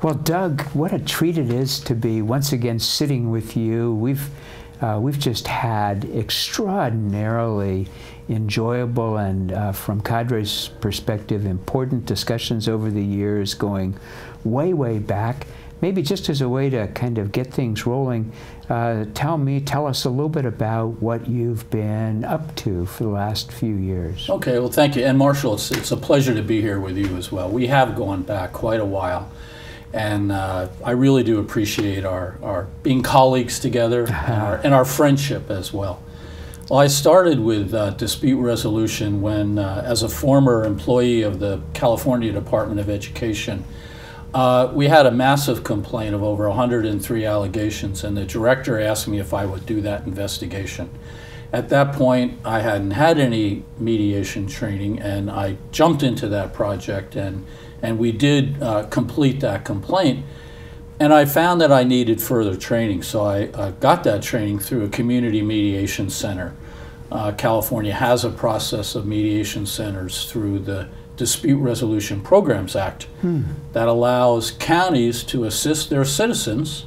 Well, Doug, what a treat it is to be once again sitting with you. We've uh, we've just had extraordinarily enjoyable and, uh, from CADRE's perspective, important discussions over the years, going way, way back. Maybe just as a way to kind of get things rolling, uh, tell me, tell us a little bit about what you've been up to for the last few years. Okay, well, thank you. And Marshall, it's, it's a pleasure to be here with you as well. We have gone back quite a while and uh, I really do appreciate our, our being colleagues together and, our, and our friendship as well. Well, I started with uh, dispute resolution when, uh, as a former employee of the California Department of Education, uh, we had a massive complaint of over 103 allegations, and the director asked me if I would do that investigation. At that point, I hadn't had any mediation training, and I jumped into that project and and we did uh, complete that complaint. And I found that I needed further training, so I, I got that training through a community mediation center. Uh, California has a process of mediation centers through the Dispute Resolution Programs Act hmm. that allows counties to assist their citizens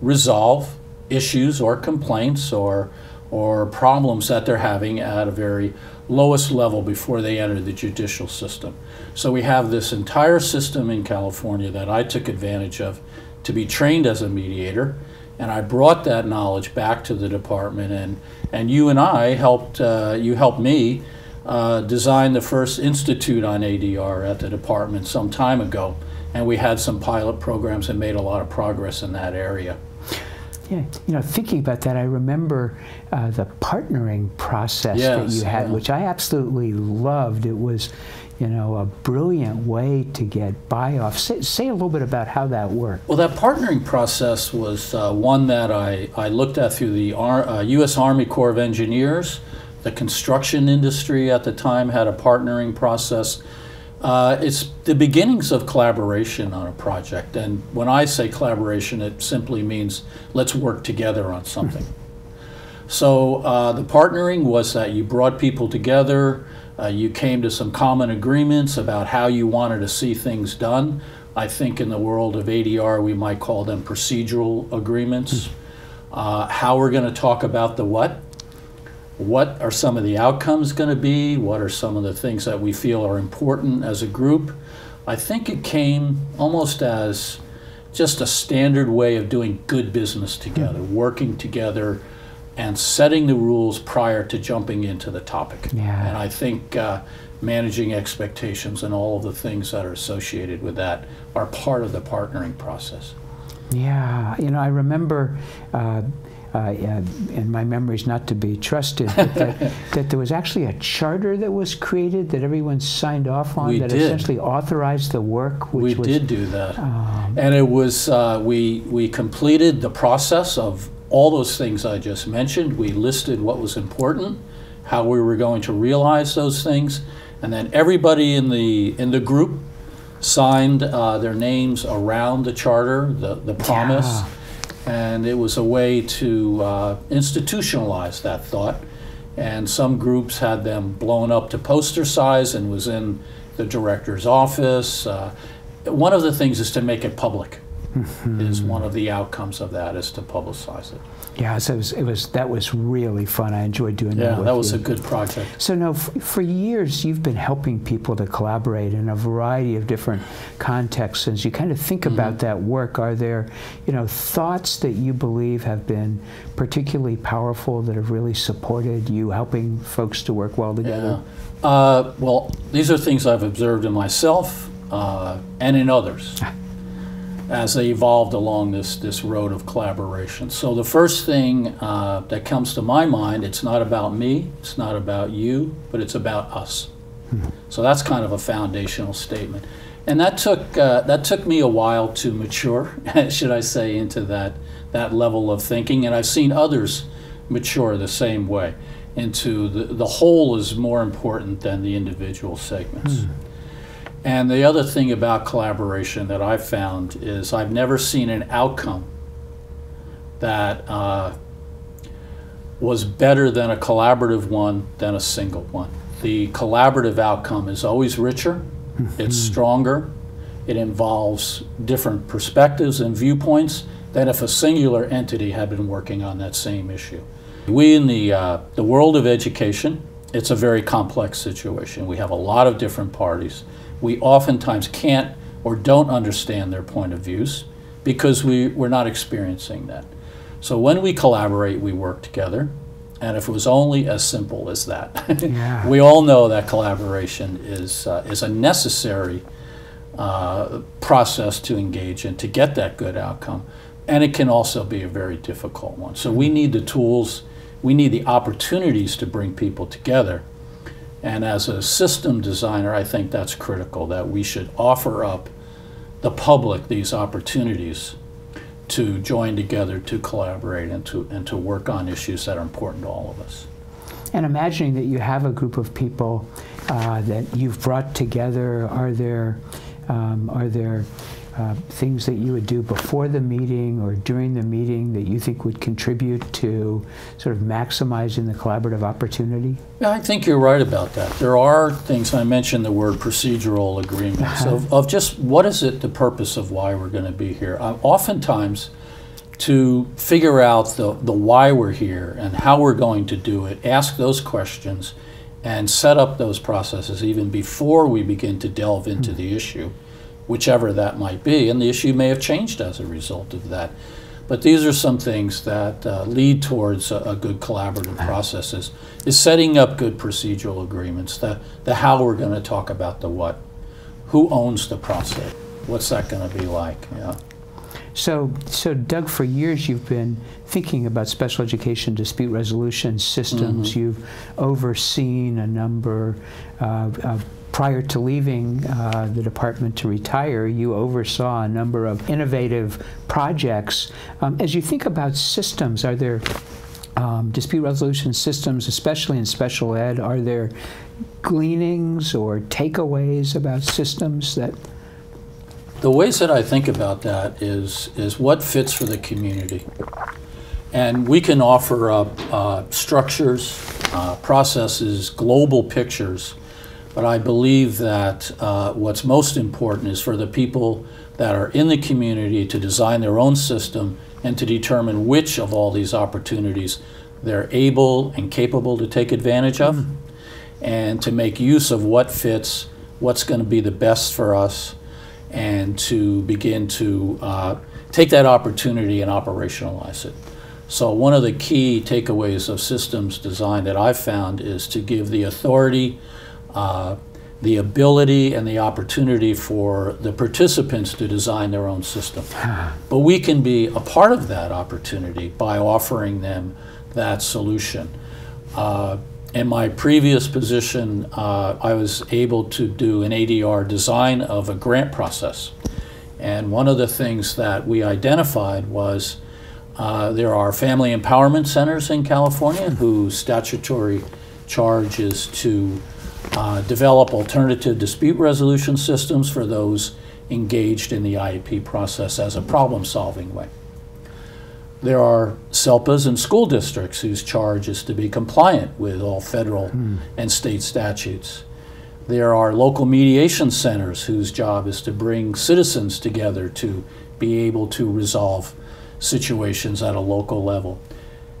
resolve issues or complaints or or problems that they're having at a very lowest level before they enter the judicial system. So we have this entire system in California that I took advantage of to be trained as a mediator, and I brought that knowledge back to the department, and, and you and I helped, uh, you helped me uh, design the first institute on ADR at the department some time ago, and we had some pilot programs and made a lot of progress in that area. Yeah, you know, thinking about that, I remember uh, the partnering process yes, that you had, yeah. which I absolutely loved. It was, you know, a brilliant way to get buy-off. Say, say a little bit about how that worked. Well, that partnering process was uh, one that I, I looked at through the Ar uh, U.S. Army Corps of Engineers. The construction industry at the time had a partnering process uh, it's the beginnings of collaboration on a project. And when I say collaboration, it simply means let's work together on something. so uh, the partnering was that you brought people together, uh, you came to some common agreements about how you wanted to see things done. I think in the world of ADR, we might call them procedural agreements. Uh, how we're going to talk about the what what are some of the outcomes going to be? What are some of the things that we feel are important as a group? I think it came almost as just a standard way of doing good business together, mm. working together, and setting the rules prior to jumping into the topic. Yeah. And I think uh, managing expectations and all of the things that are associated with that are part of the partnering process. Yeah, you know, I remember. Uh, and my memory is not to be trusted, that, that, there was actually a charter that was created that everyone signed off on we that did. essentially authorized the work. we was, did do that, um, and it was uh, we we completed the process of all those things I just mentioned. We listed what was important, how we were going to realize those things, and then everybody in the in the group signed uh, their names around the charter, the the promise. Yeah and it was a way to uh, institutionalize that thought. And some groups had them blown up to poster size and was in the director's office. Uh, one of the things is to make it public. is one of the outcomes of that is to publicize it. Yeah, so it was, it was that was really fun. I enjoyed doing yeah, that. Yeah, that was you. a good project. So now, for years, you've been helping people to collaborate in a variety of different contexts. As you kind of think mm -hmm. about that work, are there, you know, thoughts that you believe have been particularly powerful that have really supported you helping folks to work well together? Yeah. Uh, well, these are things I've observed in myself uh, and in others. as they evolved along this, this road of collaboration. So the first thing uh, that comes to my mind, it's not about me, it's not about you, but it's about us. So that's kind of a foundational statement. And that took, uh, that took me a while to mature, should I say, into that, that level of thinking. And I've seen others mature the same way into the, the whole is more important than the individual segments. Hmm. And the other thing about collaboration that I've found is I've never seen an outcome that uh, was better than a collaborative one than a single one. The collaborative outcome is always richer, it's mm-hmm. stronger, It involves different perspectives and viewpoints than if a singular entity had been working on that same issue. We in the, uh, the world of education, it's a very complex situation. We have a lot of different parties. We oftentimes can't or don't understand their point of views because we, we're not experiencing that. So when we collaborate, we work together. And if it was only as simple as that, yeah. we all know that collaboration is, uh, is a necessary uh, process to engage in to get that good outcome. And it can also be a very difficult one. So we need the tools, we need the opportunities to bring people together. And as a system designer, I think that's critical that we should offer up the public these opportunities to join together, to collaborate, and to, and to work on issues that are important to all of us. And imagining that you have a group of people uh, that you've brought together, are there, um, are there uh, things that you would do before the meeting or during the meeting that you think would contribute to sort of maximizing the collaborative opportunity? Yeah, I think you're right about that. There are things, I mentioned the word procedural agreements, of, of, just what is it the purpose of why we're going to be here. Uh, oftentimes, to figure out the, the why we're here and how we're going to do it, ask those questions, and set up those processes even before we begin to delve into mm -hmm. the issue whichever that might be, and the issue may have changed as a result of that. But these are some things that uh, lead towards a, a, good collaborative process is, is setting up good procedural agreements, the, the how we're going to talk about the what, who owns the process, what's that going to be like, yeah. So, so Doug, for years you've been thinking about special education dispute resolution systems. Mm -hmm. You've overseen a number uh, of prior to leaving uh, the department to retire, you oversaw a number of innovative projects. Um, as you think about systems, are there um, dispute resolution systems, especially in special ed, are there gleanings or takeaways about systems that? The ways that I think about that is, is what fits for the community. And we can offer up uh, structures, uh, processes, global pictures but I believe that uh, what's most important is for the people that are in the community to design their own system and to determine which of all these opportunities they're able and capable to take advantage of mm -hmm. and to make use of what fits, what's going to be the best for us, and to begin to uh, take that opportunity and operationalize it. So one of the key takeaways of systems design that I've found is to give the authority uh, the ability and the opportunity for the participants to design their own system. but we can be a part of that opportunity by offering them that solution. Uh, in my previous position, uh, I was able to do an ADR design of a grant process. And one of the things that we identified was uh, there are family empowerment centers in California whose statutory charge is to uh, develop alternative dispute resolution systems for those engaged in the IEP process as a problem-solving way. There are SELPAs and school districts whose charge is to be compliant with all federal hmm. and state statutes. There are local mediation centers whose job is to bring citizens together to be able to resolve situations at a local level.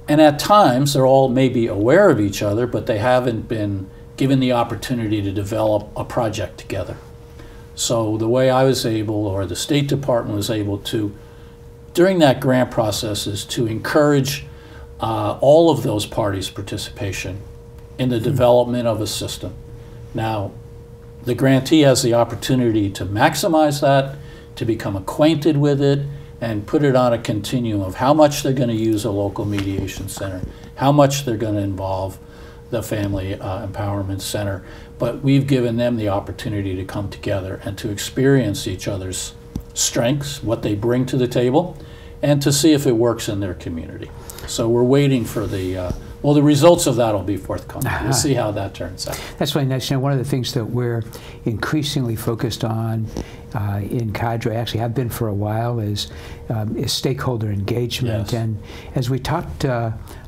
And at times, they're all maybe aware of each other, but they haven't been given the opportunity to develop a project together. So the way I was able, or the State Department was able to, during that grant process, is to encourage uh, all of those parties' participation in the development of a system. Now, the grantee has the opportunity to maximize that, to become acquainted with it, and put it on a continuum of how much they're going to use a local mediation center, how much they're going to involve the Family uh, Empowerment Center, but we've given them the opportunity to come together and to experience each other's strengths, what they bring to the table, and to see if it works in their community. So we're waiting for the, uh, well, the results of that will be forthcoming. Uh -huh. We'll see how that turns out. That's really nice. You know, one of the things that we're increasingly focused on uh, in CADRE, actually have been for a while, is um, is stakeholder engagement. Yes. And as we talked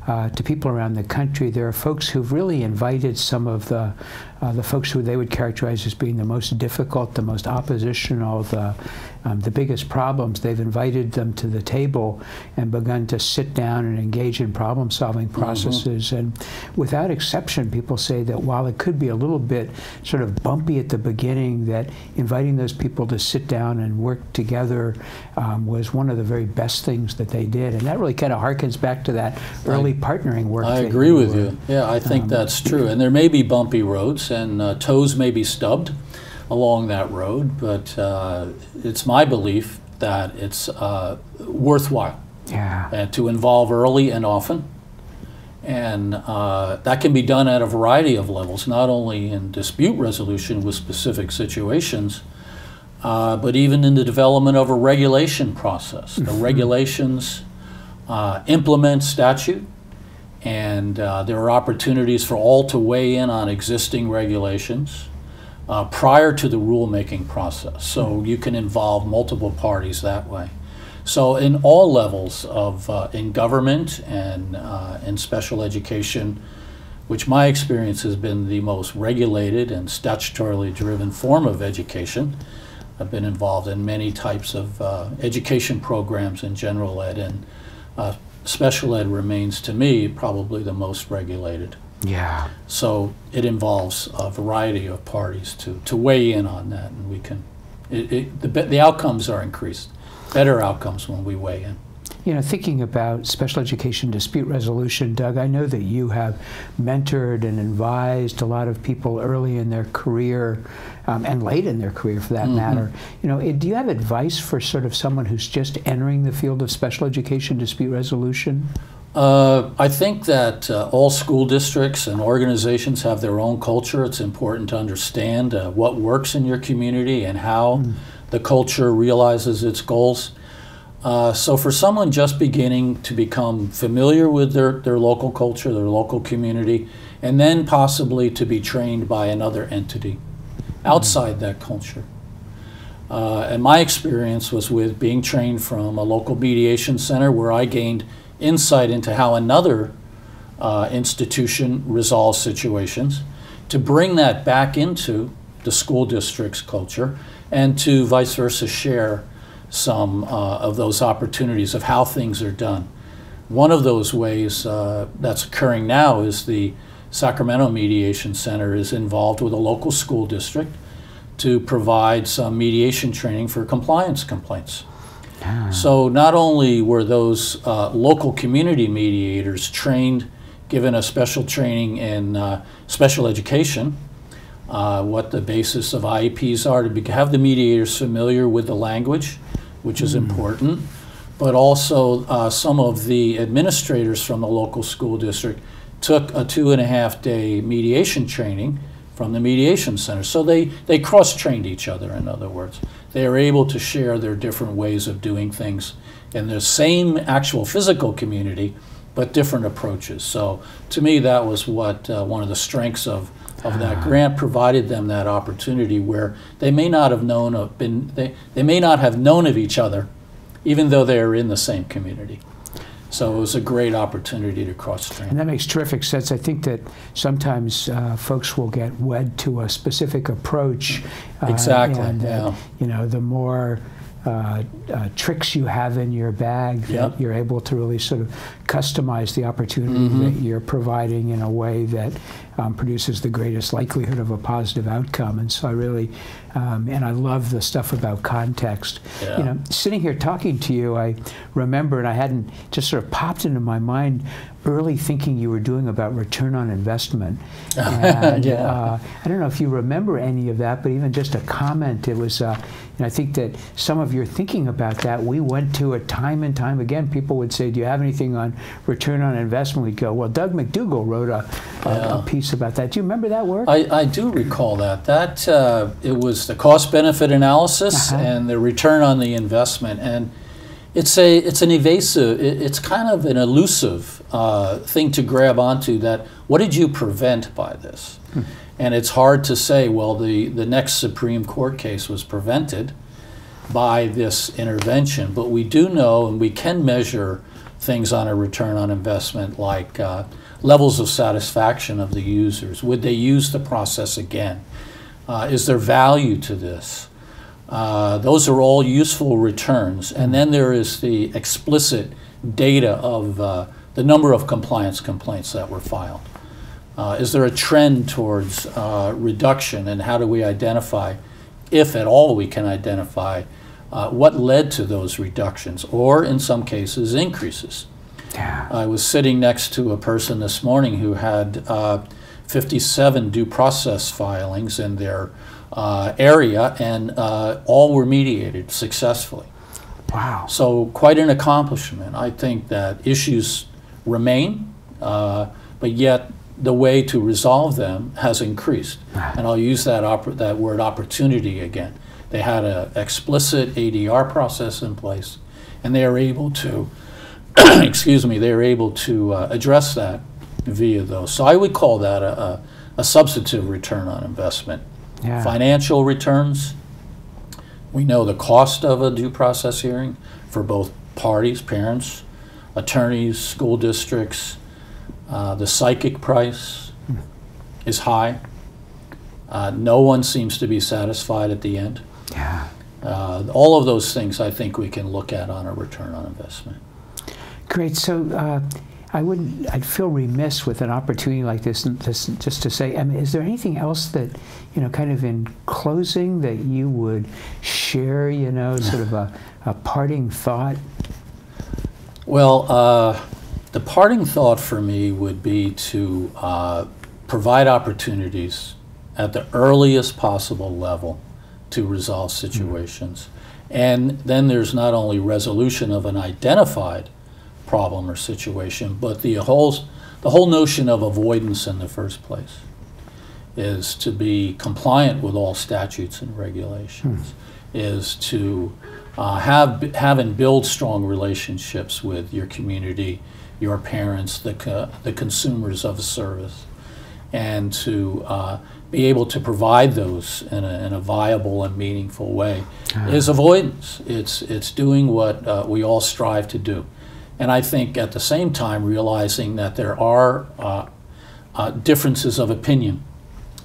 uh, to people around the country, there are folks who've really invited some of the uh, the folks who they would characterize as being the most difficult, the most oppositional, the um, the biggest problems. They've invited them to the table and begun to sit down and engage in problem-solving Mm-hmm. processes. And without exception, people say that while it could be a little bit sort of bumpy at the beginning, that inviting those people to sit down and work together um, was one of the very best things that they did. And that really kind of harkens back to that early partnering work. I agree with were- you. Yeah, I Um, think that's true. And there may be bumpy roads, and uh, toes may be stubbed along that road, but uh, it's my belief that it's uh, worthwhile Yeah. and to involve early and often. And uh, that can be done at a variety of levels, not only in dispute resolution with specific situations, uh, but even in the development of a regulation process. The regulations uh, implement statute, and uh, there are opportunities for all to weigh in on existing regulations uh, prior to the rulemaking process. So you can involve multiple parties that way. So in all levels of uh, in government and uh, in special education, which my experience has been the most regulated and statutorily driven form of education. I've been involved in many types of uh, education programs in general ed, and uh, special ed remains to me probably the most regulated. Yeah. So it involves a variety of parties to, to weigh in on that, and we can, it, it, the, the outcomes are increased, better outcomes when we weigh in. You know, thinking about special education dispute resolution, Doug, I know that you have mentored and advised a lot of people early in their career um, and late in their career for that matter. You know, do you have advice for sort of someone who's just entering the field of special education dispute resolution? Uh, I think that uh, all school districts and organizations have their own culture. It's important to understand uh, what works in your community and how the culture realizes its goals. Uh, so, for someone just beginning to become familiar with their, their local culture, their local community, and then possibly to be trained by another entity outside that culture. Uh, and my experience was with being trained from a local mediation center where I gained insight into how another uh, institution resolves situations, to bring that back into the school district's culture, and to vice versa share some uh, of those opportunities of how things are done. One of those ways uh, that's occurring now is the Sacramento Mediation Center is involved with a local school district to provide some mediation training for compliance complaints. So not only were those uh, local community mediators trained, given a special training in uh, special education, uh, what the basis of IEPs are, to be, have the mediators familiar with the language, which is important, but also uh, some of the administrators from the local school district took a two and a half day mediation training from the mediation center. So they, they cross trained each other, in other words. They are able to share their different ways of doing things in the same actual physical community, but different approaches. So to me, that was what uh, one of the strengths of, of that grant provided them that opportunity where they may not have known of been they, they may not have known of each other, even though they are in the same community. So it was a great opportunity to cross train. And that makes terrific sense. I think that sometimes uh, folks will get wed to a specific approach. uh, Exactly, and, uh, yeah. You know, the more uh, uh, tricks you have in your bag, that you're able to really sort of customize the opportunity Mm-hmm. that you're providing in a way that um, produces the greatest likelihood of a positive outcome. And so I really, um, and I love the stuff about context. Yeah. You know, sitting here talking to you, I remember, and I hadn't just sort of popped into my mind early thinking you were doing about return on investment. And, Yeah. uh, I don't know if you remember any of that, but even just a comment, it was, uh, and I think that some of your thinking about that, we went to it time and time again. People would say, Do you have anything on return on investment? We'd go, Well, Doug McDougall wrote a, a, a piece about that. Do you remember that work? I, I do recall that. That uh, it was the cost benefit analysis Uh-huh. and the return on the investment, and it's a it's an evasive, it, it's kind of an elusive uh, thing to grab onto. That what did you prevent by this? And it's hard to say. Well, the the next Supreme Court case was prevented, by this intervention, but we do know and we can measure things on a return on investment like uh, levels of satisfaction of the users. Would they use the process again? Uh, is there value to this? Uh, those are all useful returns. And then there is the explicit data of uh, the number of compliance complaints that were filed. Uh, is there a trend towards uh, reduction, and how do we identify, if at all we can identify, uh, what led to those reductions, or in some cases, increases? Yeah. I was sitting next to a person this morning who had uh, 57 due process filings in their uh, area, and uh, all were mediated successfully. Wow. So, quite an accomplishment. I think that issues remain, uh, but yet the way to resolve them has increased. And I'll use that, that word opportunity again. They had an explicit ADR process in place, and they are able to, excuse me, they are able to uh, address that via those. So I would call that a, a, a substantive return on investment. Yeah. Financial returns, we know the cost of a due process hearing for both parties, parents, attorneys, school districts. Uh, the psychic price is high. Uh, no one seems to be satisfied at the end. Yeah. Uh, all of those things I think we can look at on a return on investment. Great. So uh, I wouldn't. I'd feel remiss with an opportunity like this, and this just to say. I mean, is there anything else that you know, kind of in closing, that you would share? You know, sort of a, a parting thought. Well, uh, the parting thought for me would be to uh, provide opportunities at the earliest possible level to resolve situations. And then there's not only resolution of an identified problem or situation, but the whole, the whole notion of avoidance in the first place is to be compliant with all statutes and regulations, is to uh, have, have and build strong relationships with your community, your parents, the, co- the consumers of a service, and to uh, be able to provide those in a, in a viable and meaningful way is avoidance. It's, it's doing what uh, we all strive to do. And I think at the same time realizing that there are uh, uh, differences of opinion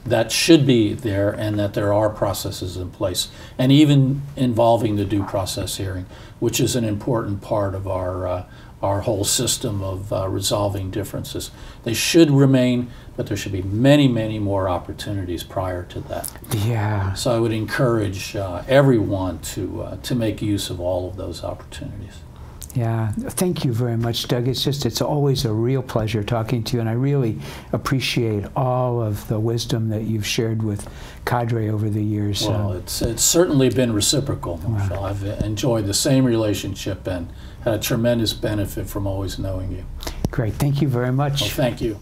that should be there and that there are processes in place, and even involving the due process hearing, which is an important part of our, uh, our whole system of uh, resolving differences. They should remain, but there should be many, many more opportunities prior to that. Yeah. So I would encourage uh, everyone to, uh, to make use of all of those opportunities. Yeah, thank you very much, Doug. It's just, it's always a real pleasure talking to you, and I really appreciate all of the wisdom that you've shared with CADRE over the years. Well, Um, it's, it's certainly been reciprocal, Marshall. I've enjoyed the same relationship and had a tremendous benefit from always knowing you. great, thank you very much. Well, thank you.